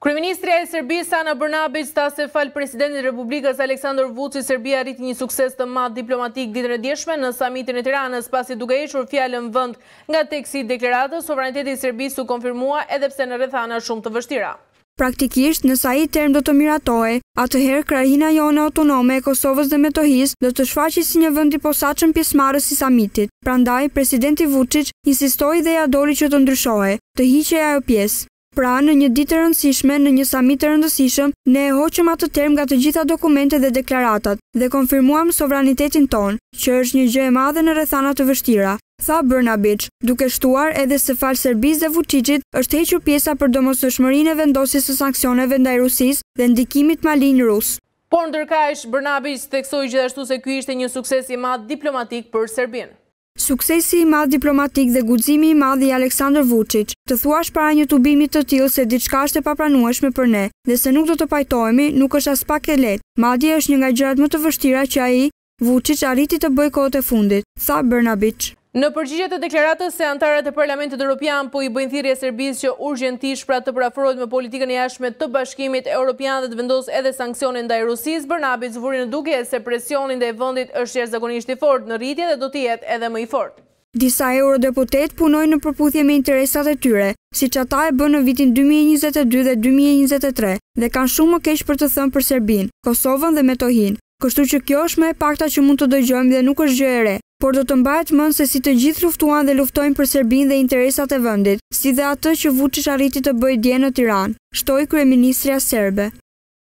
Kryeministrja e Serbisë, Ana Brnabiq, tha se falë Presidentit të Republikës, Aleksandër Vuçiq, Serbia arriti një sukses të madh diplomatik ditën e djeshme në Samitin e Tiranës, pasi duke hequr fjalën vend nga teksti i deklaratës, sovraniteti i Serbisë u konfirmua edhe pse në rrethana shumë të vështira. Praktikisht, nëse ai term do të miratohej, atëherë Krahina jonë autonome e Kosovës dhe Metohisë do të shfaqej si një vend i posaçëm pjesëmarrës i Samitit. Prandaj, Presidenti Vuçiq insistoi dhe ia doli që të ndryshohej, të hiqej ajo pjesë. Pra, në një ditë të rëndësishme, në një samit të rëndësishëm, ne e hoqëm atë term nga të gjitha dokumentet dhe deklaratat dhe konfirmuam sovranitetin tonë, që është një gjë e madhe në rrethana të vështira, tha Brnabiç, duke shtuar edhe se falë Serbisë dhe Vuçiçit është hequr pjesa për domosdoshmërinë e vendosjes së sanksioneve ndaj Rusisë dhe ndikimit malinj rus. Por ndërkaq, Brnabiç theksoi gjithashtu se ky ishte një sukses i madh diplomatik për Serbinë. Suksesi i madh diplomatik dhe guximi i madh i Aleksandër Vuçiç, të thuash para një tubimi të tillë se diçka është e papranueshme për ne dhe se nuk do të pajtohemi, nuk është aspak e lehtë, madje është një nga gjërat më të vështira që ai, Vuçiç, arriti të bëjë kohët e fundit, tha Bërnabiç. Në përgjigje të deklaratës se anëtarët e Parlamentit Europian po i bëjnë thirrje Serbisë që urgjentisht pra të përafrohet me politikën e jashtme të Bashkimit Europian dhe të vendosë edhe sanksione ndaj Rusisë, Bërnabiç, Vuri në dukje se presioni ndaj vendit është jashtëzakonisht i fortë, në rritje dhe do të jetë edhe më i fortë. Disa eurodeputetë punojnë në përputhje me interesat e tyre, siç ata e bënë në vitin dy mijë e njëzet e dy dhe dy mijë e njëzet e tre, dhe kanë shumë më keq për të thënë për Serbinë, Kosovën dhe Metohinë. Kështu që kjo është më e pakta që mund të dëgjojmë dhe nuk është gjë e re. Por do të mbahet mend se si të gjithë luftuan dhe luftojnë për Serbinë dhe interesat e vendit, si dhe atë që Vuçiç arriti të bëjë dje në Tiranë, shtoi kryeministrja serbe.